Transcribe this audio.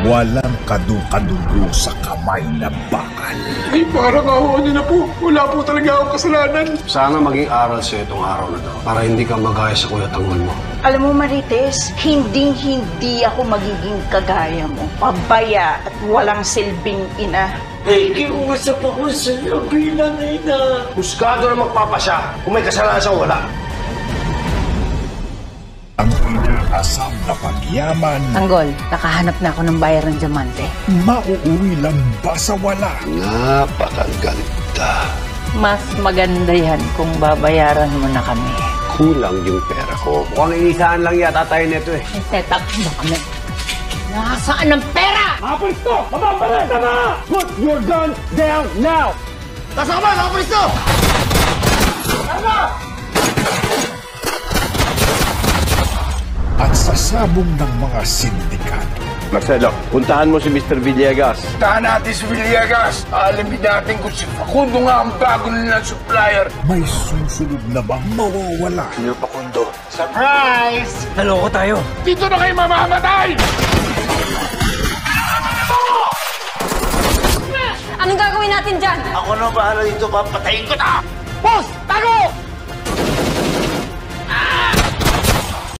Walang kadu-kadugo sa kamay na bakal. Ay, parang awa niyo na po. Wala po talaga akong kasalanan. Sana maging aral sa itong araw na to para hindi ka magaya sa kuya tanggol mo. Alam mo, Marites, hindi-hindi ako magiging kagaya mo. Pabaya at walang silbing ina. Nakikiusap ako sa iyo bilang ina. Husgado na magpapasya kung may kasalanan siya o wala. Ang inaasam na pagyaman, Tanggol, nakahanap na ako ng bayar ng diamante. mauuwi lang ba sa wala? Napakaganda. Mas maganda yan kung babayaran mo na kami. Kulang yung pera ko. Mukhang inisahan lang yata tayo nito eh. Set up mo kami. Nasaan ang pera? At sa sabong ng mga sindikato, Marcelo, puntahan mo si Mr. Villegas. Tahan natin si Villegas. Alamin natin kung si Facundo nga ang bago nilang supplier. may susunod na bang mawawala? Sino Facundo? Surprise! Naloko tayo. Dito na kayo mamamatay! Anong gagawin natin dyan? Ako na bahala dito, papatayin ko na! Boss! Tago!